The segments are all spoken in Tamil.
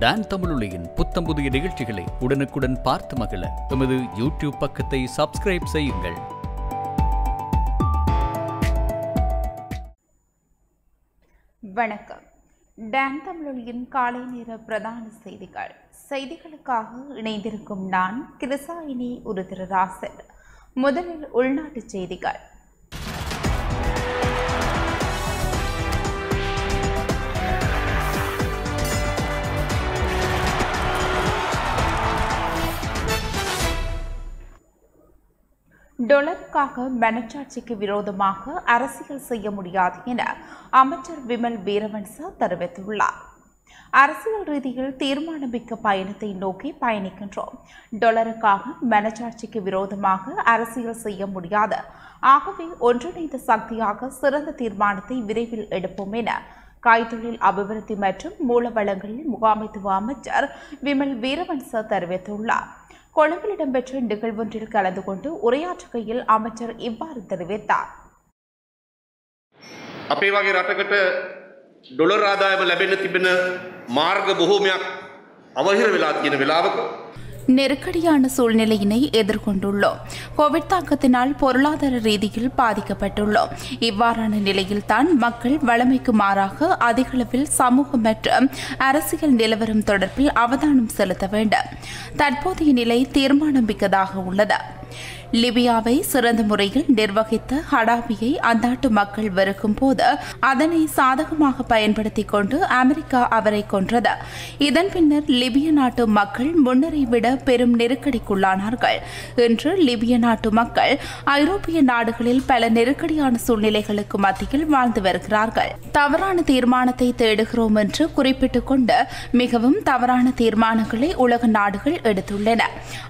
டான் தமிழொலியின் புத்தம் புதிய நிகழ்ச்சிகளை உடனுக்குடன் பார்த்து மகிழ எமது யூடியூப் பக்கத்தை சப்ஸ்கிரைப் செய்யுங்கள். வணக்கம். டான் தமிழொலியின் காலை நேர பிரதான செய்திகள். செய்திகளுக்காக இணைந்திருக்கும் நான் கிருசாயினி உருதிரராசன். முதலில் உள்நாட்டுச் செய்திகள். டொலருக்காக மனச்சாட்சிக்கு விரோதமாக அரசியல் செய்ய முடியாது என அமைச்சர் விமல் வீரவன்சா தெரிவித்துள்ளார். அரசியல் ரீதியில் தீர்மானமிக்க பயணத்தை நோக்கி பயணிக்கின்றோம். டொலருக்காக மனச்சாட்சிக்கு விரோதமாக அரசியல் செய்ய முடியாது. ஆகவே ஒன்றிணைந்த சக்தியாக சிறந்த தீர்மானத்தை விரைவில் எடுப்போம் என கைத்தொழில் அபிவிருத்தி மற்றும் மூலவளங்களில் முகாமைத்துவ அமைச்சர் விமல் வீரவன்ச தெரிவித்துள்ளார். கொழும்பில் இடம்பெற்ற நிகழ்வொன்றில் கலந்து கொண்டு உரையாற்றுகையில் அமைச்சர் இவ்வாறு தெரிவித்தார் අපේ වගේ රටකට ඩොලර් ආදායම ලැබෙන තිබෙන මාර්ග බොහෝමයක් අවහිර වෙලා තියෙන වෙලාවක நெருக்கடியான சூழ்நிலையினை எதிர்கொண்டுள்ளோம். கோவிட் தாக்கத்தினால் பொருளாதார ரீதியில் பாதிக்கப்பட்டுள்ளோம். இவ்வாறான நிலையில்தான் மக்கள் வளமைக்கு மாறாக அதிகளவில் சமூக மற்றும் அரசியல் நிலவரம் தொடர்பில் அவதானம் செலுத்த வேண்டும். தற்போதைய நிலை தீர்மானம் மிக்கதாக உள்ளது. லிபியாவை சிறந்த முறையில் நிர்வகித்த ஹடாபியை அந்நாட்டு மக்கள் வெறுக்கும் போது அதனை சாதகமாக பயன்படுத்திக் கொண்டு அமெரிக்கா அவரை கொன்றது. இதன் பின்னர் லிபிய நாட்டு மக்கள் முன்னரை விட பெரும் நெருக்கடிக்குள்ளானார்கள். இன்று லிபிய நாட்டு மக்கள் ஐரோப்பிய நாடுகளில் பல நெருக்கடியான சூழ்நிலைகளுக்கு மத்தியில் வாழ்ந்து வருகிறார்கள். தவறான தீர்மானத்தை தேடுகிறோம் என்று குறிப்பிட்டுக் கொண்டு மிகவும் தவறான தீர்மானங்களை உலக நாடுகள் எடுத்துள்ளன.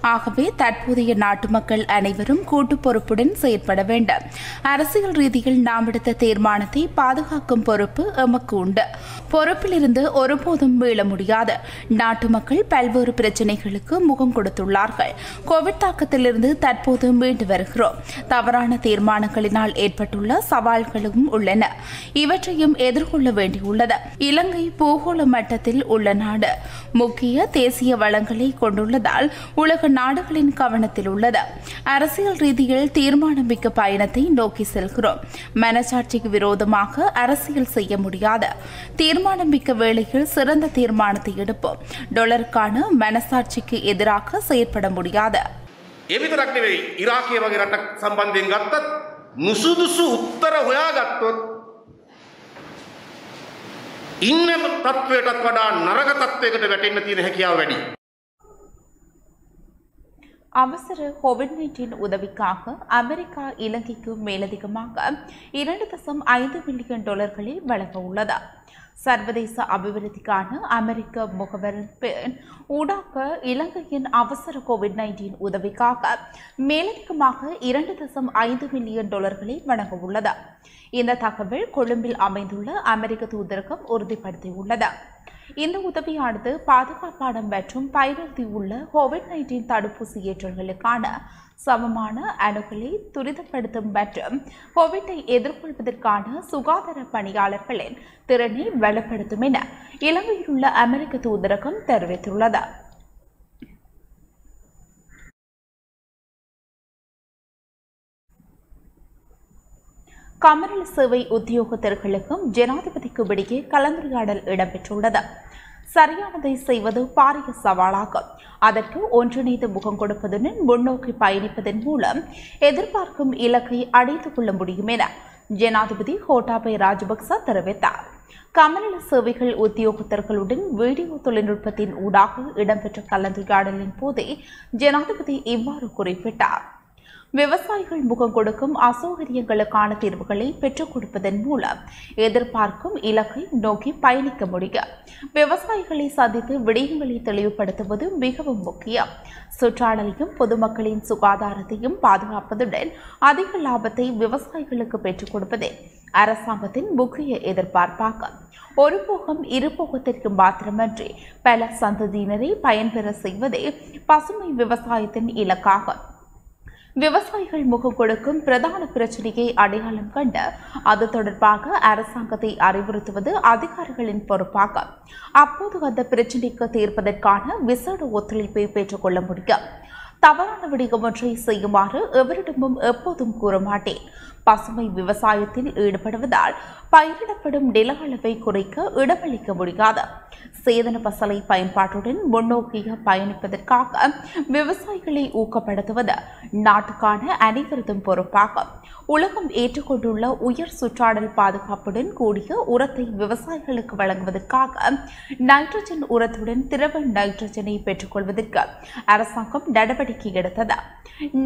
ஆகவே தற்போதைய நாட்டு மக்கள் அனைவரும் கூட்டு பொறுப்புடன் செயற்பட வேண்டும். அரசியல் ரீதியில் நாம் எடுத்த தீர்மானத்தை பாதுகாக்கும் பொறுப்பு எமக்கு உண்டு. பொறுப்பிலிருந்து ஒருபோதும் மீள முடியாது. நாட்டு மக்கள் பல்வேறு பிரச்சனைகளுக்கு முகம் கொடுத்துள்ளார்கள். கோவிட் தாக்கத்திலிருந்து தற்போது மீண்டு வருகிறோம். தவறான தீர்மானங்களினால் ஏற்பட்டுள்ள சவால்களும் உள்ளன. இவற்றையும் எதிர்கொள்ள வேண்டியுள்ளது. இலங்கை பூகோள மட்டத்தில் உள்ள நாடு முக்கிய தேசிய வளங்களை கொண்டுள்ளதால் உலக நாடுகளின் கவனத்தில் உள்ளது. அரசியல் ரீதியில் தீர்மானமிக்க பயணத்தை நோக்கி செல்கிறோம் மனசாட்சிக்கு விரோதமாக அரசியல் செய்ய முடியாது தீர்மானமிக்க வேளையில் சிறந்த தீர்மானத்தை எடுப்போம் டொலருக்கான மனசாட்சிக்கு எதிராக செயற்பட முடியாது ඒ විතරක් නෙවෙයි ඉරාකය වගේ රටක් සම්බන්ධයෙන් ගත්තත් නුසුදුසු උත්තර හොයාගත්තොත් ඉන්න තත්ත්වයටත් වඩා නරක තත්ත්වයකට වැටෙන්න තියෙන හැකියාව වැඩි. அவசர கோவிட் நைன்டீன் உதவிக்காக அமெரிக்கா இலங்கைக்கு மேலதிகமாக இரண்டு தசம் ஐந்து மில்லியன் டாலர்களை வழங்க உள்ளது. சர்வதேச அபிவிருத்திக்கான அமெரிக்க முகவரின் ஊடாக இலங்கையின் அவசர கோவிட் நைன்டீன் உதவிக்காக மேலதிகமாக இரண்டு தசம் ஐந்து மில்லியன் டாலர்களை வழங்க உள்ளது. இந்த தகவல் கொழும்பில் அமைந்துள்ள அமெரிக்க தூதரகம் உறுதிப்படுத்தியுள்ளது. இந்த உதவியானது பாதுகாப்பான மற்றும் பயனுறுதி உள்ள கோவிட் நைன்டீன் தடுப்பூசி ஏற்றங்களுக்கான சமமான அணுகலை துரிதப்படுத்தும் மற்றும் கோவிட்டை எதிர்கொள்வதற்கான சுகாதார பணியாளர்களின் திறனை வலுப்படுத்தும் என இலங்கையில் உள்ள அமெரிக்க தூதரகம் தெரிவித்துள்ளது. கமரல சேவை உத்தியோகத்தர்களுக்கும் ஜனாதிபதிக்கும் இடையே கலந்துரையாடல் இடம்பெற்றுள்ளது. சரியானதை செய்வது பாரிய சவாலாகும். அதற்கு ஒன்றிணைந்து முகம் கொடுப்பதுடன் முன்னோக்கி பயணிப்பதன் மூலம் எதிர்பார்க்கும் இலக்கை அடைந்து கொள்ள முடியும் என ஜனாதிபதி கோட்டாபய ராஜபக்ச தெரிவித்தார். கமநல சேவைகள் உத்தியோகத்தர்களுடன் வீடியோ தொழில்நுட்பத்தின் ஊடாக இடம்பெற்ற கலந்துரையாடலின் போதே ஜனாதிபதி இவ்வாறு குறிப்பிட்டார். விவசாயிகள் முகம் கொடுக்கும் அசௌகரியங்களுக்கான தீர்வுகளை பெற்றுக் கொடுப்பதன் மூலம் எதிர்பார்க்கும் இலக்கை நோக்கி பயணிக்க முடியும். விவசாயிகளை சந்தித்து விடயங்களை தெளிவுபடுத்துவது மிகவும் முக்கியம். சுற்றாடலையும் பொதுமக்களின் சுகாதாரத்தையும் பாதுகாப்பதுடன் அதிக லாபத்தை விவசாயிகளுக்கு பெற்றுக் கொடுப்பதே அரசாங்கத்தின் முக்கிய எதிர்பார்ப்பாகும் ஒரு போகம் இரு போகத்திற்கு மாத்திரமன்றி பல சந்ததியினரை பயன்பெற செய்வதே பசுமை விவசாயத்தின் இலக்காகும். விவசாயிகள் முகம் கொடுக்கும் பிரதான பிரச்சனையை அடையாளம் கண்டு அது தொடர்பாக அரசாங்கத்தை அறிவுறுத்துவது அதிகாரிகளின் பொறுப்பாக. அப்போது அந்த பிரச்சினைக்கு தீர்ப்பதற்கான விசேட ஒத்துழைப்பை பெற்றுக் கொள்ள முடியும். தவறான விடயம் ஒன்றை செய்யுமாறு எவரிடமும் எப்போதும் கூற மாட்டேன். பசுமை விவசாயத்தில் ஈடுபடுவதால் பயிரிடப்படும் நில அளவை குறைக்க இடமளிக்க முடியாது. சேதன பசலை பயன்பாட்டுடன் முன்னோக்கிய பயணிப்பதற்காக விவசாயிகளை ஊக்கப்படுத்துவது நாட்டுக்கான அனைவரதும் பொறுப்பாகும் உலகம் ஏற்றுக்கொண்டுள்ள உயர் சுற்றாடல் பாதுகாப்புடன் கூடிய உரத்தை விவசாயிகளுக்கு வழங்குவதற்காக நைட்ரஜன் உரத்துடன் திரவ நைட்ரஜனை பெற்றுக்கொள்வதற்கு அரசாங்கம் நடவடிக்கை எடுத்தது.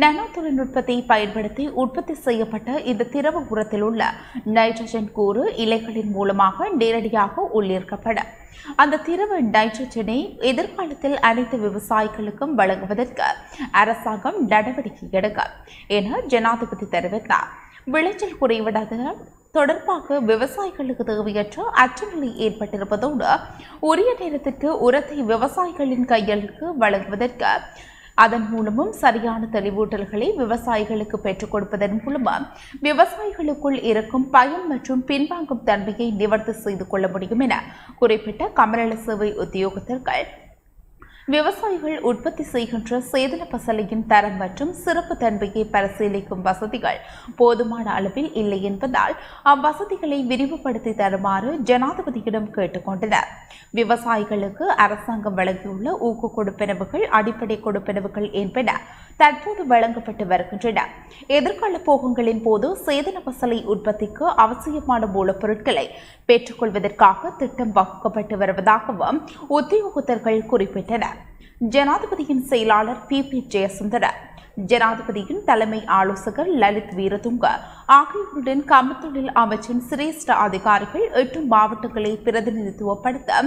நானோ தொழில்நுட்பத்தை பயன்படுத்தி உற்பத்தி செய்யப்பட்ட இந்த திரவ உரத்தில் உள்ள நைட்ரஜன் கூறு இலைகளின் மூலமாக நேரடியாக உள்ளீர்க்கப்படும். அந்த திரவ நைட்ரஜனை எதிர்காலத்தில் அனைத்து விவசாயிகளுக்கும் வழங்குவதற்கு அரசாங்கம் நடவடிக்கை எடுக்க என ஜனாதிபதி தெரிவித்தார். விளைச்சல் குறைவதால் தொடர்பாக விவசாயிகளுக்கு தேவையற்ற அச்சநிலை ஏற்பட்டிருப்பதோடு உரிய நேரத்திற்கு உரத்தை விவசாயிகளின் கையலுக்கு வழங்குவதற்கு அதன் மூலமும் சரியான தெளிவூட்டல்களை விவசாயிகளுக்கு பெற்றுக் கொடுப்பதன் மூலமும் விவசாயிகளுக்குள் இருக்கும் பயம் மற்றும் பின்வாங்கும் தன்மையை நிவர்த்தி செய்து கொள்ள முடியும் என குறிப்பிட்ட கமநல சேவை உத்தியோகத்தர்கள் விவசாயிகள் உற்பத்தி செய்கின்ற சேதன பசலையின் தரம் மற்றும் சிறப்பு தன்மையை பரிசீலிக்கும் வசதிகள் போதுமான அளவில் இல்லை என்பதால் அவ்வசதிகளை விரிவுபடுத்தி தருமாறு ஜனாதிபதியிடம் கேட்டுக்கொண்டனர். விவசாயிகளுக்கு அரசாங்கம் வழங்கியுள்ள ஊக்க கொடுப்பனவுகள் அடிப்படை கொடுப்பனவுகள் என்பன தற்போது வழங்கப்பட்டு வருகின்றன. எதிர்கால போகங்களின் போது சேதன பசலை உற்பத்திக்கு அவசியமான மூலப்பொருட்களை பெற்றுக்கொள்வதற்காக திட்டம் வகுக்கப்பட்டு வருவதாகவும் உத்தியோகத்தர்கள் குறிப்பிட்டனர். ஜனாதிபதியின் செயலாளர் பி பி ஜெயசுந்தரர் ஜனாதிபதியின் தலைமை ஆலோசகர் லலித் வீரதுங்க. ஆகியோருடன் கமத்தொழில் அமைச்சின் சிரேஷ்ட அதிகாரிகள் எட்டு மாவட்டங்களை பிரதிநிதித்துவப்படுத்த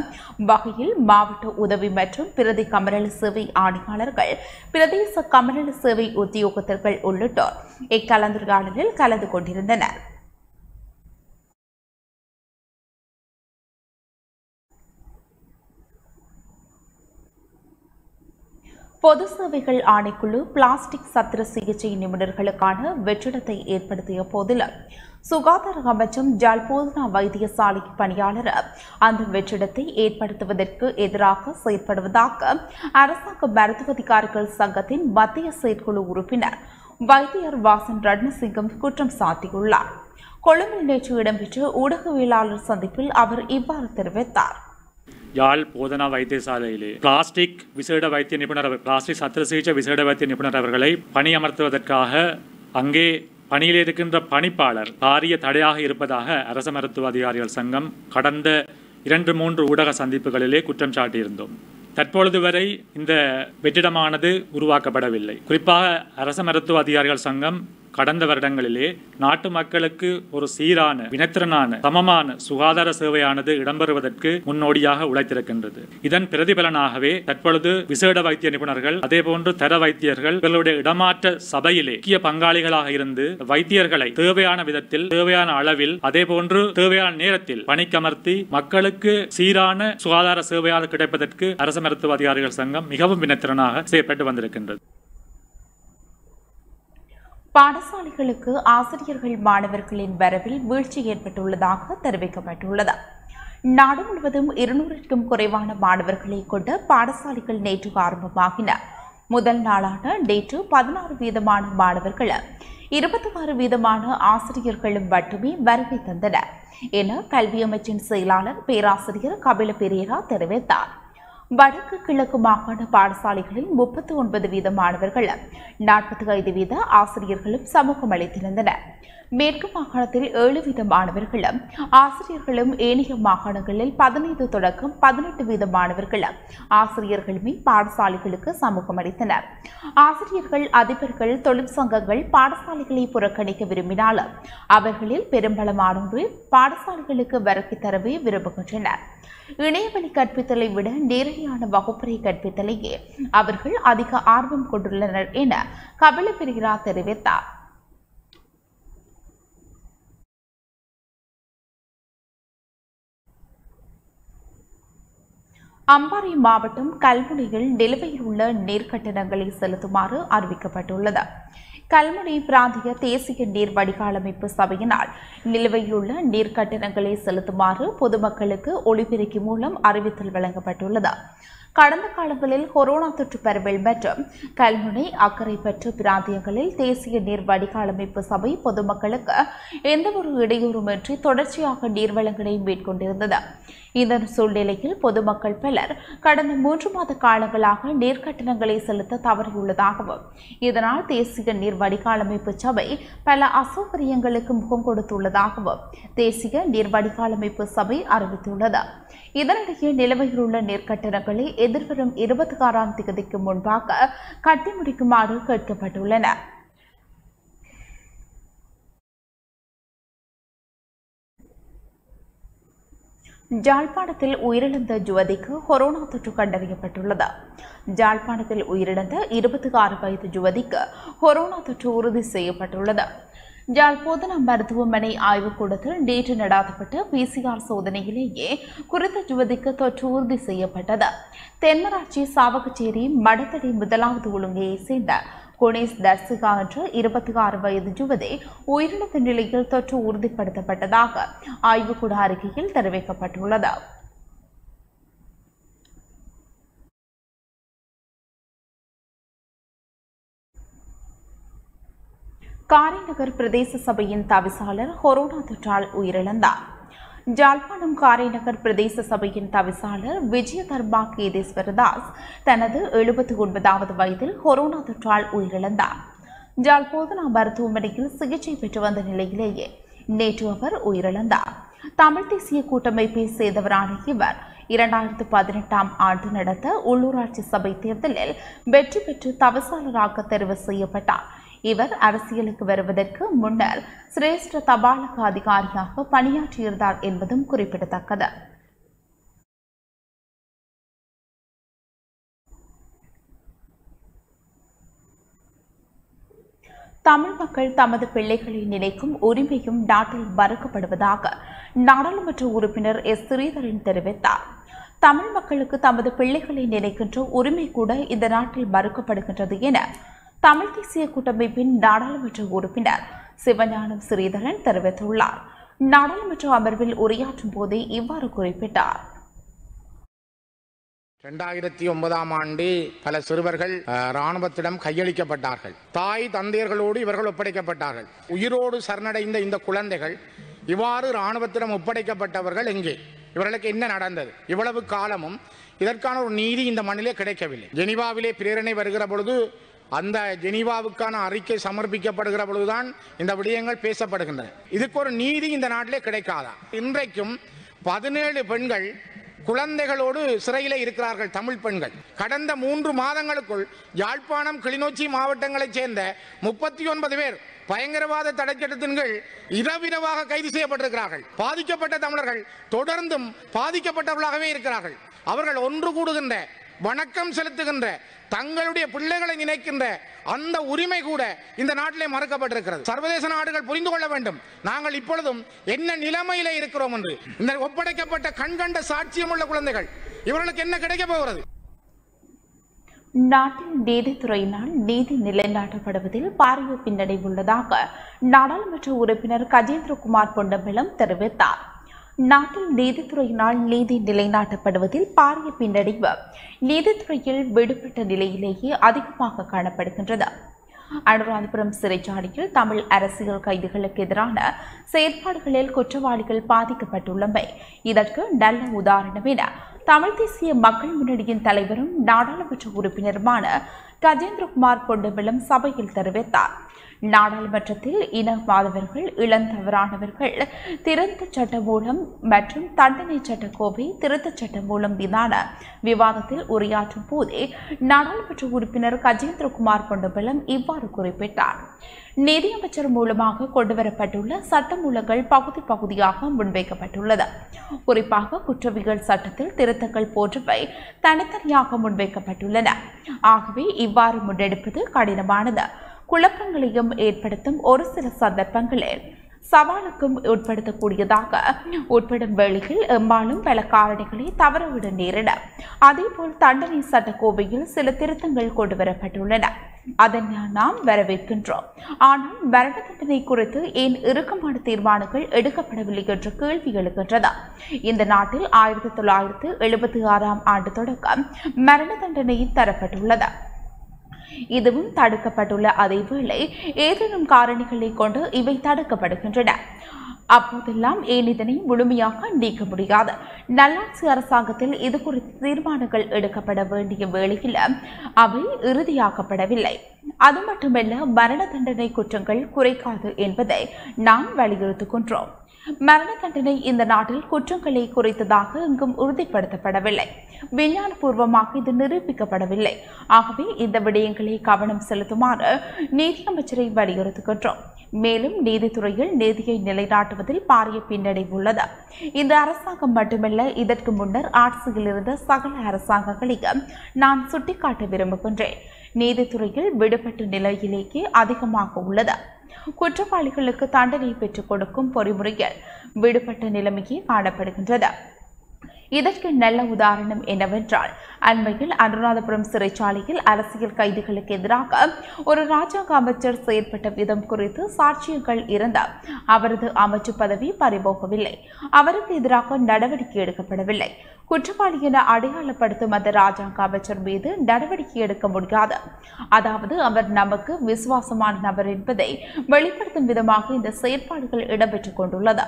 வகையில் மாவட்ட உதவி மற்றும் பிரதி கமநல சேவை ஆணையாளர்கள் பிரதேச கமநல சேவை உத்தியோகத்தர்கள் உள்ளிட்டோர் இக்கலந்துரையாடலில் கலந்து கொண்டிருந்தனர். பொது சேவைகள் ஆணைக்குழு பிளாஸ்டிக் சத்திர சிகிச்சை நிபுணர்களுக்கான வெற்றிடத்தை ஏற்படுத்திய போதிலும் சுகாதார அமைச்சம் ஜாழ் வைத்தியசாலை பணியாளர் அந்த வெற்றிடத்தை ஏற்படுத்துவதற்கு எதிராக செயற்படுவதாக அரசாங்க மருத்துவ அதிகாரிகள் சங்கத்தின் மத்திய செயற்குழு உறுப்பினர் வைத்தியர் வாசன் ரட்னசிங்கம் குற்றம் சாட்டியுள்ளார். கொழும்பில் நேற்று இடம்பெற்ற ஊடகவியலாளர் சந்திப்பில் அவர் இவ்வாறு தெரிவித்தார். யாழ் போதனா வைத்தியசாலையிலே பிளாஸ்டிக் விசேட வைத்திய நிபுணர் பிளாஸ்டிக் சத்திர சிகிச்சை விசேட வைத்திய நிபுணர் அவர்களை பணியமர்த்துவதற்காக அங்கே பணியில் இருக்கின்ற பணிப்பாளர் பாரிய தடையாக இருப்பதாக அரச மருத்துவ அதிகாரிகள் சங்கம் கடந்த இரண்டு மூன்று ஊடக சந்திப்புகளிலே குற்றம் சாட்டியிருந்தோம் தற்பொழுது வரை இந்த வெற்றிடமானது உருவாக்கப்படவில்லை குறிப்பாக அரச மருத்துவ அதிகாரிகள் சங்கம் கடந்த வருடங்களிலே நாட்டு மக்களுக்கு ஒரு சீரான வினத்திறனான சமமான சுகாதார சேவையானது இடம்பெறுவதற்கு முன்னோடியாக உழைத்திருக்கின்றது. இதன் பிரதிபலனாகவே தற்பொழுது விசேட வைத்திய நிபுணர்கள் அதேபோன்று தர வைத்தியர்கள் இவர்களுடைய இடமாற்ற சபையிலே முக்கிய பங்காளிகளாக இருந்து வைத்தியர்களை தேவையான விதத்தில் தேவையான அளவில் அதேபோன்று தேவையான நேரத்தில் பணிக்கமர்த்தி மக்களுக்கு சீரான சுகாதார சேவையாக கிடைப்பதற்கு அரசு மருத்துவ அதிகாரிகள் சங்கம் மிகவும் வினத்திறனாக செயற்பட்டு வந்திருக்கின்றது. பாடசாலைகளுக்கு ஆசிரியர்கள் மாணவர்களின் வரவில் வீழ்ச்சி ஏற்பட்டுள்ளதாக தெரிவிக்கப்பட்டுள்ளது. நாடு முழுவதும் இருநூறுக்கும் குறைவான மாணவர்களை கொண்ட பாடசாலைகள் நேற்று ஆரம்பமாகின. முதல் நாளான நேற்று பதினாறு வீதமான மாணவர்கள் இருபத்தி ஆறு வீதமான ஆசிரியர்களும் மட்டுமே வருகை தந்தனர் என கல்வி அமைச்சின் செயலாளர் பேராசிரியர் கபில பெரேரா தெரிவித்தார். வடக்கு கிழக்கு மாகாண பாடசாலைகளில் முப்பத்தி ஒன்பது வீத மாணவர்களும் நாற்பத்தி ஐந்து வீத ஆசிரியர்களும் சமூகம் அளித்திருந்தனர் மேற்கு மாகாணத்தில் ஏழு வீத மாணவர்களும் ஆசிரியர்களும் ஏனைய மாகாணங்களில் பதினைந்து தொடக்கம் பதினெட்டு வீத மாணவர்களும் ஆசிரியர்களுமே பாடசாலைகளுக்கு சமூகம் அளித்தனர். ஆசிரியர்கள் அதிபர்கள் தொழிற்சங்கங்கள் பாடசாலைகளை புறக்கணிக்க விரும்பினாலும் அவர்களில் பெரும்பாலானோர் பாடசாலைகளுக்கு வருகை தரவே விரும்புகின்றனர். இணையவழி கற்பித்தலை விட நேரடியான வகுப்பறை கற்பித்தலையே அவர்கள் அதிக ஆர்வம் கொண்டுள்ளனர் என கபில பிரிகிறா தெரிவித்தார். அம்பாறை மாவட்டம் கல்முனையில் நிலுவையில் உள்ள நீர்க்கட்டணங்களை செலுத்துமாறு அறிவிக்கப்பட்டுள்ளது. கல்முனை பிராந்திய தேசிய நீர் வடிகாலமைப்பு சபையினால் நிலுவையில் உள்ள நீர்க்கட்டணங்களை செலுத்துமாறு பொதுமக்களுக்கு ஒளிபெருக்கி மூலம் அறிவித்தல் வழங்கப்பட்டுள்ளது. கடந்த காலங்களில் கொரோனா தொற்று பரவல் மற்றும் கல்முனை அக்கரைப்பற்று பிராந்தியங்களில் தேசிய நீர் வடிகாலமைப்பு சபை பொதுமக்களுக்கு எந்தவொரு இடையூறுமின்றி தொடர்ச்சியாக நீர் வழங்கலை மேற்கொண்டிருந்தது. இந்த சூழ்நிலையில் பொதுமக்கள் பலர் கடந்த மூன்று மாத காலங்களாக நீர் கட்டணங்களை செலுத்த தவறியுள்ளதாகவும் இதனால் தேசிய நீர் வடிகாலமைப்பு சபை பல அசௌகரியங்களுக்கு முகம் கொடுத்துள்ளதாகவும் தேசிய நீர் வடிகாலமைப்பு சபை அறிவித்துள்ளது. இதனிடையே நிலுவையில் உள்ள நீர்க்கட்டணங்களை எதிர்வரும் இருபத்தி ஆறாம் தேதிக்கு முன்பாக கட்டி முடிக்குமாறு கேட்கப்பட்டுள்ளன. ஜாழ்ப்பாணத்தில் உயிரிழந்த ஜுவதிக்கு கொரோனா தொற்று கண்டறியப்பட்டுள்ளது. ஜாழ்ப்பாணத்தில் உயிரிழந்த இருபத்தி ஆறு வயது யுவதிக்கு கொரோனா தொற்று உறுதி செய்யப்பட்டுள்ளது. ஜால்போதனா மருத்துவமனை ஆய்வுக்கூடத்தில் நேற்று நடாத்தப்பட்ட பிசிஆர் சோதனையிலேயே குறித்த யுவதிக்கு தொற்று உறுதி செய்யப்பட்டது. தென்மராட்சி சாவகச்சேரி மடத்தடி முதலாவது ஒழுங்கையை சேர்ந்த குணேஷ் தர்சிகா என்ற இருபத்தி ஆறு வயது யுவதி உயிரிழந்த நிலையில் தொற்று உறுதிப்படுத்தப்பட்டதாக ஆய்வுக்கூட அறிக்கையில் தெரிவிக்கப்பட்டுள்ளது. காரைநகர் பிரதேச சபையின் தவிசாளர் கொரோனா தொற்றால் உயிரிழந்தார். ஜாழ்ப்பாணம் காரைநகர் பிரதேச சபையின் தவிசாளர் விஜய தர்மா கேதேஸ்வரதாஸ் தனது எழுபத்தி ஒன்பதாவது வயதில் கொரோனா தொற்றால் உயிரிழந்தார். ஜாழ்போதனா மருத்துவமனையில் சிகிச்சை பெற்று வந்த நிலையிலேயே நேற்று அவர் உயிரிழந்தார். தமிழ் தேசிய கூட்டமைப்பை சேர்ந்தவரான இவர் இரண்டாயிரத்து பதினெட்டாம் ஆண்டு நடந்த உள்ளூராட்சி சபை தேர்தலில் வெற்றி பெற்று தவசாளராக தெரிவு செய்யப்பட்டார். இவர் அரசியலுக்கு வருவதற்கு முன்னர் சிரேஷ்ட தபாலக அதிகாரியாக பணியாற்றியிருந்தார் என்பதும் குறிப்பிடத்தக்கது. தமிழ் மக்கள் தமது பிள்ளைகளை நினைக்கும் உரிமையும் நாட்டில் மறுக்கப்படுவதாக நாடாளுமன்ற உறுப்பினர் எஸ். ஸ்ரீதரன் தெரிவித்தார். தமிழ் மக்களுக்கு தமது பிள்ளைகளை நினைக்கின்ற உரிமை கூட இந்த நாட்டில் மறுக்கப்படுகின்றது என தமிழ் தேசிய கூட்டமைப்பின் நாடாளுமன்ற உறுப்பினர் சிவஞானம் ஸ்ரீதரன் தெரிவித்துள்ளார். நாடாளுமன்ற அமர்வில் உரையாற்றும் போதே இவ்வாறு குறிப்பிட்டார். ரெண்டாயிரத்தி ஒன்பதாம் ஆண்டு பல சிறுவர்கள் அஹ், ராணுவத்திடம் கையளிக்கப்பட்டார்கள். தாய் தந்தையர்களோடு இவர்கள் ஒப்படைக்கப்பட்டார்கள். உயிரோடு சரணடைந்த இந்த குழந்தைகள் இவ்வாறு ராணுவத்திடம் ஒப்படைக்கப்பட்டவர்கள் எங்கே? இவர்களுக்கு என்ன நடந்தது? இவ்வளவு காலமும் இதற்கான ஒரு நீதி இந்த மண்ணிலே கிடைக்கவில்லை. ஜெனிவாவிலே பிரேரணை வருகிற பொழுது அந்த ஜெனீவாவுக்கான அறிக்கை சமர்ப்பிக்கப்படுகிற பொழுதுதான் இந்த விடயங்கள் பேசப்படுகின்றன. இதுக்கு ஒரு நீதி இந்த நாட்டிலே கிடைக்காதா? இன்றைக்கும் பதினேழு பெண்கள் குழந்தைகளோடு சிறையிலே இருக்கிறார்கள் தமிழ் பெண்கள். கடந்த மூன்று மாதங்களுக்குள் யாழ்ப்பாணம் கிளிநொச்சி மாவட்டங்களைச் சேர்ந்த முப்பத்தி ஒன்பது பேர் பயங்கரவாத தடைச்சட்டத்தின் கீழ் இரவிரவாக கைது செய்யப்பட்டிருக்கிறார்கள். பாதிக்கப்பட்ட தமிழர்கள் தொடர்ந்தும் பாதிக்கப்பட்டவர்களாகவே இருக்கிறார்கள். அவர்கள் ஒன்று கூடுகின்ற வணக்கம் செலுத்துகின்ற தங்களுடைய பிள்ளைகளை நினைக்கின்ற அந்த உரிமை கூட இந்த நாட்டிலே மறுக்கப்பட்டிருக்கிறது. சர்வதேச நாடுகள் புரிந்து கொள்ள வேண்டும். நாங்கள் இப்பொழுதும் என்ன நிலைமையிலே இருக்கிறோம் என்று. இந்த ஒப்படைக்கப்பட்ட கண்கண்ட சாட்சியம் உள்ள குழந்தைகள் இவர்களுக்கு என்ன கிடைக்க போகிறது? நாட்டின் நீதித்துறையினால் நீதி நிலைநாட்டப்படுவதில் பாரிய பின்னடைவு உள்ளதாக நாடாளுமன்ற உறுப்பினர் கஜேந்திரகுமார் பொன்னம்பலம் தெரிவித்தார். நாட்டில் நீதித்துறையினால் நீதி நிலைநாட்டப்படுவதில் பாரிய பின்னடைவு. நீதித்துறையில் விடுபட்ட நிலையிலேயே அதிகமாக காணப்படுகின்றது. அனுராதபுரம் சிறைச்சாலையில் தமிழ் அரசியல் கைதிகளுக்கு எதிரான செயற்பாடுகளில் குற்றவாளிகள் பாதிக்கப்பட்டுள்ளமை. இதற்கு நல்ல உதாரணம் என தமிழ் தேசிய மக்கள் முன்னணியின் தலைவரும் நாடாளுமன்ற உறுப்பினருமான கஜேந்திரகுமார் பொன்னம்பலம் சபையில் தெரிவித்தார். நாடாளுமன்றத்தில் இன மாதவர்கள் இளந்தவரானவர்கள் திருத்த சட்ட மூலம் மற்றும் தண்டனை சட்ட கோவை திருத்தச் சட்டம் மூலம் மீதான விவாதத்தில் உரையாற்றும் போதே நாடாளுமன்ற உறுப்பினர் கஜேந்திரகுமார் பொன்னம்பலம் இவ்வாறு குறிப்பிட்டார். நிதியமைச்சர் மூலமாக கொண்டுவரப்பட்டுள்ள சட்டமூலங்கள் பகுதி பகுதியாக முன்வைக்கப்பட்டுள்ளது. குறிப்பாக குற்றவியல் சட்டத்தில் திருத்தங்கள் போன்றவை தனித்தனியாக முன்வைக்கப்பட்டுள்ளன. ஆகவே இவ்வாறு முன்னெடுப்பது கடினமானது. குழப்பங்களையும் ஏற்படுத்தும் ஒரு சில சந்தர்ப்பங்களில் சவாலுக்கும் உட்படுத்தக்கூடியதாக. உட்படும் வேளையில் எம்மாலும் பல காரணிகளை தவறவிட நேரிட. அதேபோல் தண்டனை சட்டக்கோவையில் சில திருத்தங்கள் கொண்டு வரப்பட்டுள்ளன அதனை நாம் வரவேற்கின்றோம். ஆனால் மரண தண்டனை குறித்து ஏன் இறுக்கமான தீர்மானங்கள் எடுக்கப்படவில்லை என்ற கேள்வி எழுகின்றது இந்த நாட்டில் ஆயிரத்தி தொள்ளாயிரத்து எழுபத்தி ஆறாம் ஆண்டு தொடக்கம் மரண தண்டனை தரப்பட்டுள்ளது. இதுவும் தடுக்கப்பட்டுள்ள அதேவேளை ஏதேனும் காரணிகளை கொண்டு இவை தடுக்கப்படுகின்றன. அப்போதெல்லாம் ஏன் இதனை முழுமையாக நீக்க முடியாது? நல்லாட்சி அரசாங்கத்தில் இது குறித்து தீர்மானங்கள் எடுக்கப்பட வேண்டிய வேளையில் அவை இறுதியாக்கப்படவில்லை. அது மட்டுமல்ல மரண தண்டனை குற்றங்கள் குறைக்காது என்பதை நாம் வலியுறுத்துகின்றோம். மரண தண்டனை இந்த நாட்டில் குற்றங்களை குறைத்ததாக எங்கும் உறுதிப்படுத்தப்படவில்லை. விஞ்ஞானபூர்வமாக இது நிரூபிக்கப்படவில்லை. ஆகவே இந்த விடயங்களை கவனம் செலுத்துமாறு நீதியமைச்சரை வலியுறுத்துகின்றோம். மேலும் நீதித்துறையில் நீதியை நிலைநாட்டுவதில் பாரிய பின்னடைவு உள்ளது. இந்த அரசாங்கம் மட்டுமல்ல இதற்கு முன்னர் ஆட்சியில் இருந்த சகல அரசாங்கங்களையும் நான் சுட்டிக்காட்ட விரும்புகின்றேன். நீதித்துறையில் விடுபட்ட நிலையிலேயே அதிகமாக உள்ளது. குற்றவாளிகளுக்கு தண்டனை பெற்றுக் கொடுக்கும் பொறிமுறையில் விடுபட்ட நிலைமையே காணப்படுகின்றது. இதற்கு நல்ல உதாரணம் என்னவென்றால் அண்மையில் அனுராதபுரம் சிறைச்சாலையில் அரசியல் கைதிகளுக்கு எதிராக ஒரு ராஜாங்க அமைச்சர் செயற்பட்ட விதம் குறித்து சாட்சியங்கள் இருந்த அவரது அமைச்சு பதவி பறிபோகவில்லை. அவருக்கு எதிராக நடவடிக்கை எடுக்கப்படவில்லை. குற்றவாளி என அடையாளப்படுத்தும் அந்த ராஜாங்க அமைச்சர் மீது நடவடிக்கை எடுக்க முடியாது. அதாவது அவர் நமக்கு விசுவாசமான நபர் என்பதை வெளிப்படுத்தும் விதமாக இந்த செயற்பாடுகள் இடம்பெற்றுக் கொண்டுள்ளது.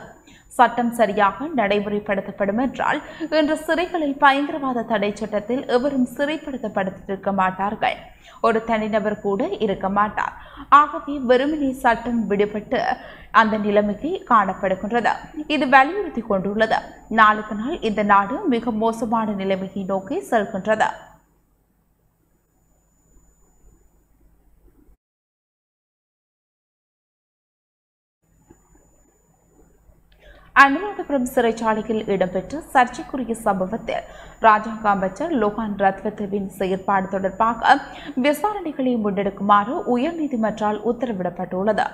சட்டம் சரியாக நடைமுறைப்படுத்தப்படும் என்றால் இன்று சிறைகளில் பயங்கரவாத தடை சட்டத்தில் எவரும் சிறைப்படுத்தப்படுத்திருக்க மாட்டார்கள். ஒரு தனிநபர் கூட இருக்க மாட்டார். ஆகவே வெறுமனே சட்டம் விடுபட்டு அந்த நிலைமைக்கு காணப்படுகின்றது. இது வலியுறுத்தி கொண்டுள்ளது. நாளுக்கு நாள் இந்த நாடு மிக மோசமான நிலைமையை நோக்கி செல்கின்றது. அனுராதபுரம் சிறைச்சாலையில் இடம்பெற்ற சர்ச்சைக்குரிய சம்பவத்தில் ராஜாங்க அமைச்சர் லோகான் ரத்வத்தவின் செயற்பாடு தொடர்பாக விசாரணைகளை முன்னெடுக்குமாறு உயர்நீதிமன்றால் உத்தரவிடப்பட்டுள்ளது.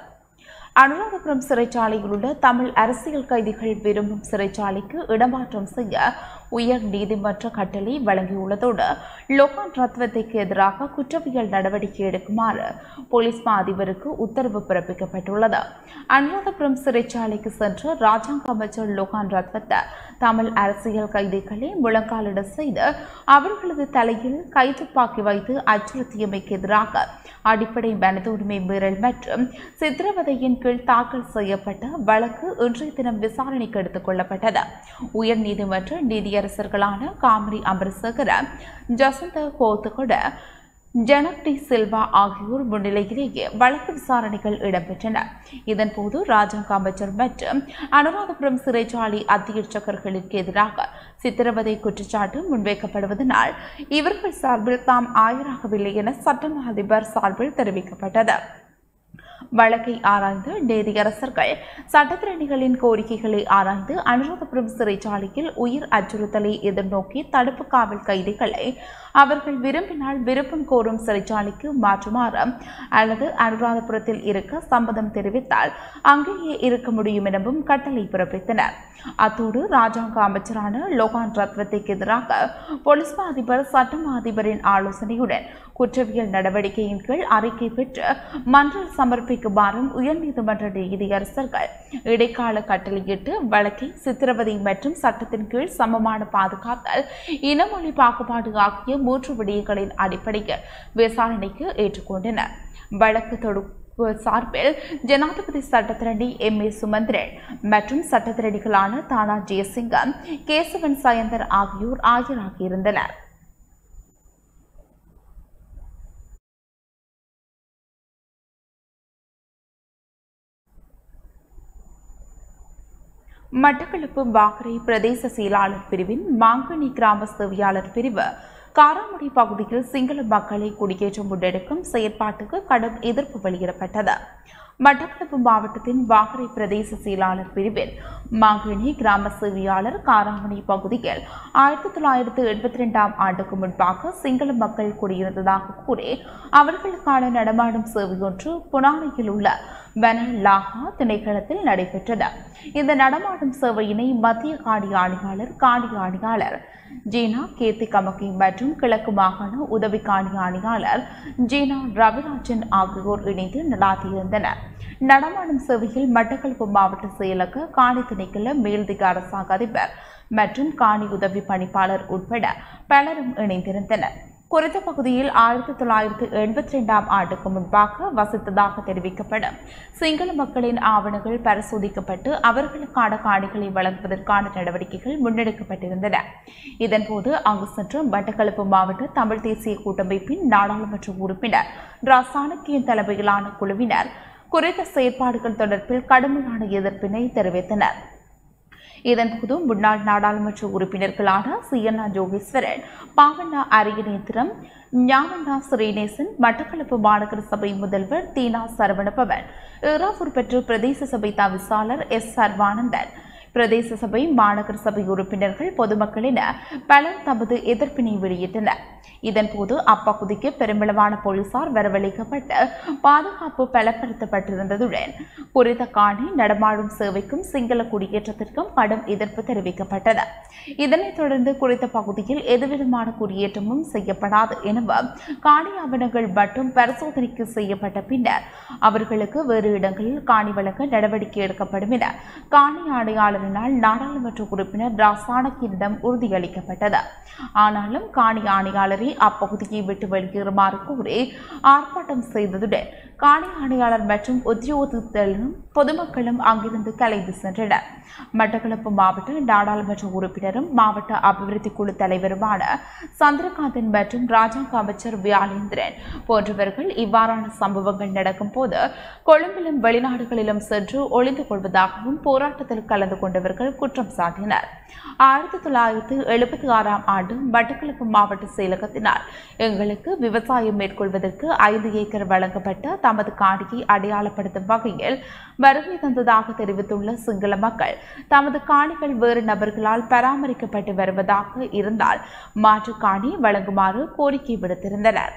அனுராதபுரம் சிறைச்சாலையில் உள்ள தமிழ் அரசியல் கைதிகள் விரும்பும் சிறைச்சாலைக்கு இடமாற்றம் செய்ய உயர் நீதிமன்ற கட்டளை வழங்கியுள்ளதோடு லோகான் ரத்வத்தைக்கு எதிராக குற்றவியல் நடவடிக்கை எடுக்குமாறு போலீஸ் மா அதிபருக்கு உத்தரவு பிறப்பிக்கப்பட்டுள்ளது. அனுராதபுரம் சிறைச்சாலைக்கு சென்று ராஜாங்க அமைச்சர் லோகான் ரத்வத்த தமிழ் அரசியல் கைதிகளை முழங்காலிட செய்து அவர்களது தலையில் கைத்துப்பாக்கி வைத்து அச்சுறுத்தியமைக்கு எதிராக அடிப்படை மனித உரிமை மீறல் மற்றும் சித்திரவதையின் கீழ் தாக்கல் செய்யப்பட்ட வழக்கு இன்றைய தினம் விசாரணைக்கு எடுத்துக் கொள்ளப்பட்டது. உயர்நீதிமன்ற நீதியரசர்களான காமரி அமரசேகர ஜசந்த கோத்துகொட ஜனக் டி சில்வா ஆகியோர் முன்னிலையிலேயே வழக்கு விசாரணைகள் இடம்பெற்றன. இதன்போது ராஜாங்க அமைச்சர் மற்றும் அனுராதபுரம் சிறைச்சாலை அத்தியட்சகர்களுக்கு எதிராக சித்திரவதை குற்றச்சாட்டு முன்வைக்கப்படுவதனால் இவர்கள் சார்பில் தாம் ஆயராகவில்லை என சட்டம் அதிபர் சார்பில் தெரிவிக்கப்பட்டது. வழக்கை ஆராய்ந்த நீதியரசர்கள் சட்டத்திரணிகளின் கோரிக்கைகளை ஆராய்ந்து அனுராதபுரம் சிறைச்சாலையில் உயிர் அச்சுறுத்தலை எதிர்நோக்கி தடுப்பு காவல் கைதிகளை அவர்கள் விரும்பினால் விருப்பம் கோரும் சிறைச்சாலைக்கு மாற்றுமாறு அல்லது அனுராதபுரத்தில் இருக்க சம்மதம் தெரிவித்தால் அங்கேயே இருக்க முடியும் எனவும் கட்டளை பிறப்பித்தனர். அத்தோடு ராஜாங்க அமைச்சரான லோகான் ரத்வத்துக்கு எதிராக போலீஸ் அதிபர் சட்டம் அதிபரின் ஆலோசனையுடன் குற்றவியல் நடவடிக்கையின் கீழ் அறிக்கை பெற்று மன்றில் சமர்ப்பிக்குமாறும் உயர்நீதிமன்ற நீதியரசர்கள் இடைக்கால கட்டளையிட்டு வழக்கை சித்திரவதை மற்றும் சட்டத்தின் கீழ் சமமான பாதுகாத்தல் இனமொழி பாகுபாடு ஆகிய மூன்று விடயங்களின் அடிப்படையில் விசாரணைக்கு ஏற்றுக்கொண்டனர். வழக்கு தொடு சார்பில் ஜனாதிபதி சட்டத்திரணி எம். ஏ. சுமந்திரன் மற்றும் சட்டத்திரணிகளான தானா ஜெயசிங்கம் கேசவன் சயந்தர் ஆகியோர் ஆஜராகியிருந்தனர். மட்டக்களப்பு வாகரை பிரதேச செயலாளர் பிரிவின் மாங்கனி கிராம சேவையாளர் பிரிவு காராமுடி பகுதியில் சிங்கள மக்களை குடியேற்ற முன்னெடுக்கும் செயற்பாட்டுக்கு கடும் எதிர்ப்பு வெளியிடப்பட்டது. மட்டக்களப்பு மாவட்டத்தின் வாகரை பிரதேச செயலாளர் பிரிவில் மாங்கனி கிராம சேவையாளர் காராமணி பகுதியில் ஆயிரத்தி தொள்ளாயிரத்து எண்பத்தி ரெண்டாம் ஆண்டுக்கு முன்பாக சிங்கள மக்கள் குடியிருந்ததாக கூறி அவர்களுக்கான நடமாடும் சேவையொன்று புனானையில் உள்ள வன லாகா திணைக்களத்தில் நடைபெற்றது. இந்த நடமாடும் சேவையினை மத்திய காணி ஆணையாளர் காணி ஆணையாளர் ஜீனா கீர்த்தி கமக்கி மற்றும் கிழக்கு மாகாண உதவி காணி ஆணையாளர் ஜீனா ரவிராஜன் ஆகியோர் இணைந்து நடாத்தியிருந்தனர். நடமாடும் சேவையில் மட்டக்களப்பு மாவட்ட செயலக காணி திணைக்கள மேல்திக அரசாங்க அதிபர் மற்றும் காணி உதவி பணிப்பாளர் உட்பட பலரும் இணைந்திருந்தனர். குறித்த பகுதியில் ஆயிரத்தி தொள்ளாயிரத்தி எண்பத்தி ரெண்டாம் ஆண்டுக்கு முன்பாக வசித்ததாக தெரிவிக்கப்படும். சிங்கள மக்களின் ஆவணங்கள் பரிசோதிக்கப்பட்டு அவர்களுக்கான காணிகளை வழங்குவதற்கான நடவடிக்கைகள் முன்னெடுக்கப்பட்டிருந்தன. இதன்போது அங்கு சென்ற மட்டக்களப்பு மாவட்ட தமிழ் தேசிய கூட்டமைப்பின் நாடாளுமன்ற உறுப்பினர் ரா சாணக்கியன் தலைமையிலான குழுவினர் குறித்த செயற்பாடுகள் தொடர்பில் கடுமையான எதிர்ப்பினை தெரிவித்தனர். இதன்போது முன்னாள் நாடாளுமன்ற உறுப்பினர்களான சியன்னா ஜோகேஸ்வரன் பாவண்ணா அரியநேத்திரம் ஞானண்ணா ஸ்ரீநேசன் மட்டக்களப்பு மாநகர சபை முதல்வர் தீனா சரவணபவன் இராவூர் பெற்று பிரதேச சபை தவிசாளர் எஸ். சர்வானந்தன் பிரதேச சபை மாநகர சபை உறுப்பினர்கள் பொதுமக்கள் என பலர் தமது எதிர்ப்பினை வெளியிட்டனர். இதன்போது அப்பகுதிக்கு பெருமளவான போலீசார் வரவழைக்கப்பட்டு பாதுகாப்பு பலப்படுத்தப்பட்டிருந்ததுடன் குறித்த காணி நடமாடும் சேவைக்கும் சிங்கள குடியேற்றத்திற்கும் கடும் எதிர்ப்பு தெரிவிக்கப்பட்டது. இதனைத் தொடர்ந்து குறித்த பகுதியில் எதுவிதமான குடியேற்றமும் செய்யப்படாது எனவும் காணி ஆவணங்கள் மட்டும் பரிசோதனைக்கு செய்யப்பட்ட பின்னர் அவர்களுக்கு வேறு இடங்களில் காணி வழங்க நடவடிக்கை எடுக்கப்படும் என காணி ஆணையாளரினால் நாடாளுமன்ற உறுப்பினர் ரா உறுதியளிக்கப்பட்டது. ஆனாலும் காணி ஆணையாளரை அப்பகுதியை விட்டு வெளியேறுமாறு கூறி ஆர்ப்பாட்டம் செய்ததுடன் காணி ஆணையாளர் மற்றும் உத்தியோகத்தரும் பொதுமக்களும் அங்கிருந்து கலைந்து சென்றனர். மட்டக்களப்பு மாவட்ட நாடாளுமன்ற உறுப்பினரும் மாவட்ட அபிவிருத்தி குழு தலைவருமான சந்திரகாந்தன் மற்றும் ராஜாங்க அமைச்சர் வியாலேந்திரன் போன்றவர்கள் இவ்வாறான சம்பவங்கள் நடக்கும் போது கொழும்பிலும் வெளிநாடுகளிலும் சென்று ஒளிந்து கொள்வதாகவும் போராட்டத்தில் கலந்து கொண்டவர்கள் குற்றம் சாட்டினர். ஆயிரத்தி தொள்ளாயிரத்து எழுபத்தி ஆறாம் ஆண்டு மட்டக்களப்பு மாவட்ட செயலகத்தினால் எங்களுக்கு விவசாயம் மேற்கொள்வதற்கு ஐந்து ஏக்கர் வழங்கப்பட்ட தமது காணியை அடையாளப்படுத்தும் வகையில் வருகை தந்ததாக தெரிவித்துள்ள சிங்கள மக்கள் தமது காணிகள் வேறு நபர்களால் பராமரிக்கப்பட்டு வருவதாக இருந்தால் மாற்று காணி வழங்குமாறு கோரிக்கை விடுத்திருந்தனர்.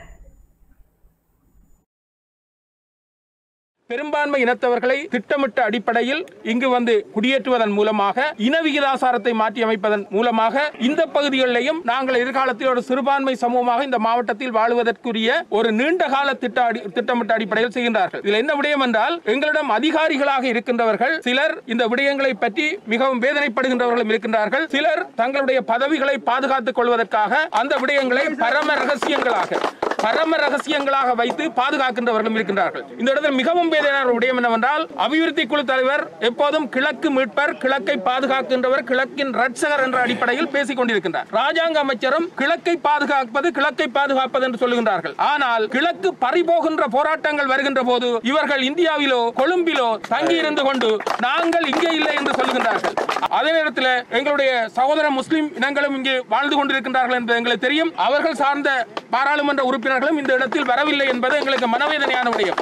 பெரும்பான்மை இனத்தவர்களை திட்டமிட்ட அடிப்படையில் இங்கு வந்து குடியேற்றுவதன் மூலமாக இன விகிதாசாரத்தை மாற்றி அமைப்பதன் மூலமாக இந்த பகுதிகளிலையும் நாங்கள் எதிர்காலத்தில் ஒரு சிறுபான்மை சமூகமாக இந்த மாவட்டத்தில் வாழ்வதற்குரிய ஒரு நீண்ட கால திட்ட அடி- திட்டமிட்ட அடிப்படையில் செய்கின்றார்கள். இதில் என்ன விடயம் என்றால் எங்களிடம் அதிகாரிகளாக இருக்கின்றவர்கள் சிலர் இந்த விடயங்களை பற்றி மிகவும் வேதனைப்படுகின்றவர்களும் இருக்கின்றார்கள். சிலர் தங்களுடைய பதவிகளை பாதுகாத்துக் கொள்வதற்காக அந்த விடயங்களை பரம ரகசியங்களாக பரம ரகசியங்களாக வைத்து பாதுகாக்கின்றவர்களும் இருக்கின்றார்கள். இந்த இடத்தில் மிகவும் வேதனையான விடயம் என்னவென்றால் அபிவிருத்தி குழு தலைவர் எப்போதும் கிழக்கு மீட்பர் கிழக்கை பாதுகாக்கின்றவர் கிழக்கின் ரட்சகர் என்ற அடிப்படையில் பேசிக் கொண்டிருக்கின்றார். ராஜாங்க அமைச்சரும் கிழக்கை பாதுகாப்பது கிழக்கை பாதுகாப்பது என்று சொல்லுகின்றார்கள். ஆனால் கிழக்கு பறிபோகின்ற போராட்டங்கள் வருகின்ற போது இவர்கள் இந்தியாவிலோ கொழும்பிலோ தங்கி இருந்து கொண்டு நாங்கள் இங்கே இல்லை என்று சொல்லுகின்றார்கள். அதே நேரத்தில் எங்களுடைய சகோதர முஸ்லிம் இனங்களும் இங்கே வாழ்ந்து கொண்டிருக்கின்றார்கள் என்பது எங்களுக்கு தெரியும். அவர்கள் சார்ந்த பாராளுமன்ற உறுப்பினர்களும் இந்த இடத்தில் வரவில்லை என்பது எங்களுக்கு மனவேதனையான விடயம்.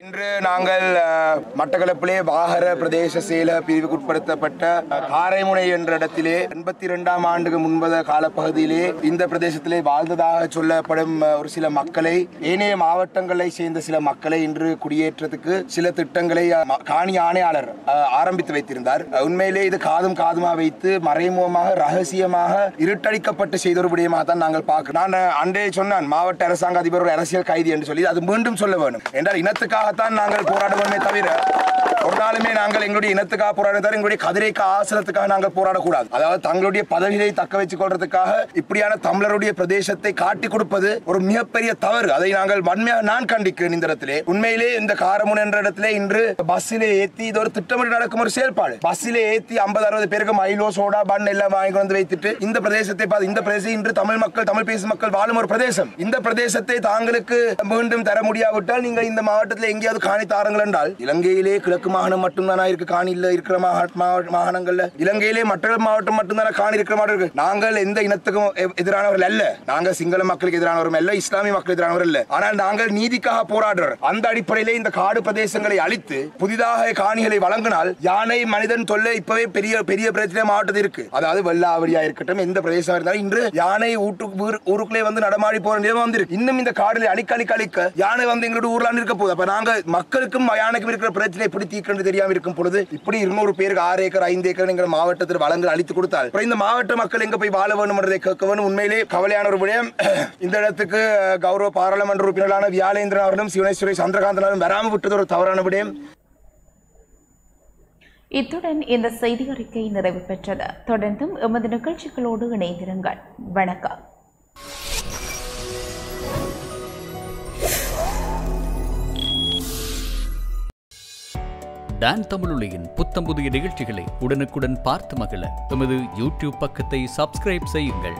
இன்று நாங்கள் மட்டக்களப்பிலே வாகர பிரதேச செயல பிரிவுக்குட்படுத்தப்பட்ட காரைமுனை என்ற இடத்திலே எண்பத்தி இரண்டாம் ஆண்டுக்கு முன்பத காலப்பகுதியிலே இந்த பிரதேசத்திலே வாழ்ந்ததாக சொல்லப்படும் ஒரு சில மக்களை ஏனைய மாவட்டங்களை சேர்ந்த சில மக்களை இன்று குடியேற்றத்துக்கு சில திட்டங்களை காணி ஆணையாளர் அஹ், ஆரம்பித்து வைத்திருந்தார். உண்மையிலே இது காதும் காதுமா வைத்து மறைமுகமாக ரகசியமாக இருட்டடிக்கப்பட்டு செய்த ஒரு விடயமாக தான் நாங்கள் பார்க்கிறோம் நான் அன்றே சொன்னான் மாவட்ட அரசாங்க அதிபர் ஒரு அரசியல் கைதி என்று சொல்லி அது மீண்டும் சொல்ல வேண்டும் என்றால் இனத்துக்காக இனத்துக்காகத்தான் நாங்கள் போராடுவோமே தவிர ஒரு நாளுமே நாங்கள் எங்களுடைய இனத்துக்காக போராட தவிர எங்களுடைய கதிரைக்கு ஆசனத்துக்காக நாங்கள் போராடக்கூடாது. அதாவது தங்களுடைய பதவியை தக்க வச்சுக் கொள்றதுக்காக இப்படியான தமிழருடைய பிரதேசத்தை காட்டி கொடுப்பது ஒரு மிகப்பெரிய தவறு. அதை நாங்கள் வன்மையாக நான் கண்டிக்கிறேன் இந்த இடத்திலே. உண்மையிலே இந்த காரமுன் என்ற இடத்திலே இன்று பஸ்ஸிலே ஏத்தி இது ஒரு திட்டமிட்டு நடக்கும் ஒரு செயல்பாடு. பஸ்ஸிலே ஏத்தி ஐம்பது அறுபது பேருக்கு மைலோ சோடா பன் எல்லாம் வாங்கி வந்து வைத்துட்டு இந்த பிரதேசத்தை பார்த்து இந்த பிரதேசம் இன்று தமிழ் மக்கள் தமிழ் பேசும் மக்கள் வாழும் ஒரு பிரதேசம். இந்த பிரதேசத்தை தாங்களுக்கு மீண்டும் தர முடியாவிட்டால் நீங்கள் இந்த மாவட்டத்தில் எங்கேயாவது காணி தாரங்கள் என்றால் இலங்கையிலே கிழக்கு மாகாணம் மட்டும்தானா இருக்கு? காணி இல்ல இருக்கிற மாகாணங்கள்ல. இலங்கையிலே மற்ற மாவட்டம் மட்டும்தானே காணி இருக்கிற மாதிரி இருக்கு? நாங்கள் எந்த இனத்துக்கும் எதிரானவர்கள் அல்ல. நாங்கள் சிங்கள மக்களுக்கு எதிரானவரும் அல்ல இஸ்லாமிய மக்களுக்கு எதிரானவர்கள் அல்ல. ஆனால் நாங்கள் நீதிக்காக போராடுறோம். அந்த அடிப்படையிலே இந்த காடு பிரதேசங்களை அழித்து புதிதாக காணிகளை வழங்கினால் யானை மனிதன் தொல்லை இப்பவே பெரிய பெரிய பிரச்சனை மாவட்டத்தில் இருக்கு. அதாவது வெள்ளாவடியா இருக்கட்டும் எந்த பிரதேசம் இருந்தாலும் இன்று யானை ஊட்டு ஊருக்குள்ளே வந்து நடமாடி போற நிலைமை வந்திருக்கு. இன்னும் இந்த காடுகளை அழிக்க அழிக்க அழிக்க யானை வந்து எங்களோட ஊர்ல இருக்க போகுது. அப்ப நாங்கள் நாங்க மக்களுக்கும் மயானுக்கும் இருக்கிற பிரச்சனை எப்படி தீர்க்கணும் தெரியாம இருக்கும் பொழுது இப்படி இருநூறு பேருக்கு ஆறு ஏக்கர் ஐந்து ஏக்கர் எங்கள் மாவட்டத்தில் வளங்கள் அளித்து கொடுத்தால் அப்புறம் இந்த மாவட்ட மக்கள் எங்க போய் வாழ வேணும்ன்றதை கேட்க வேணும் உண்மையிலே கவலையான ஒரு விடயம். இந்த இடத்துக்கு கௌரவ பாராளுமன்ற உறுப்பினர்களான வியாலேந்திரன் அவர்களும் சிவனேஸ்வரி சந்திரகாந்தனும் வராம விட்டது ஒரு தவறான விடயம். இத்துடன் இந்த செய்தி அறிக்கை நிறைவு பெற்றது. தொடர்ந்தும் எமது நிகழ்ச்சிகளோடு இணைந்திருங்கள். வணக்கம். டான் தமிழொலியின் புத்தம் புதிய நிகழ்ச்சிகளை உடனுக்குடன் பார்த்து மகிழ எமது யூடியூப் பக்கத்தை சப்ஸ்கிரைப் செய்யுங்கள்.